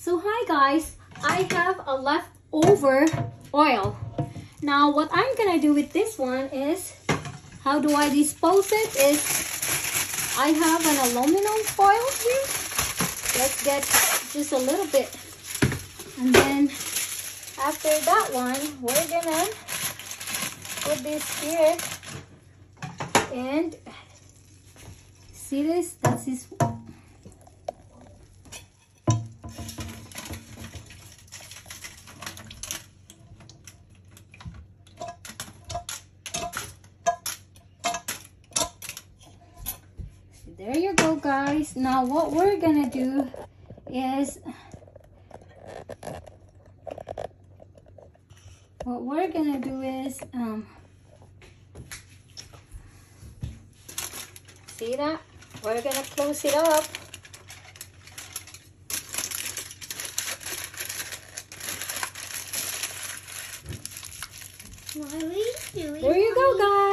So hi guys, I have a leftover oil. Now what I'm gonna do with this one is, how do I dispose it is, I have an aluminum foil here. Let's get just a little bit. And then after that one, we're gonna put this here. And see this? That's this there you go guys. Now what we're gonna do is what we're gonna do is um see that? We're gonna close it up. What are we doing? there you go guys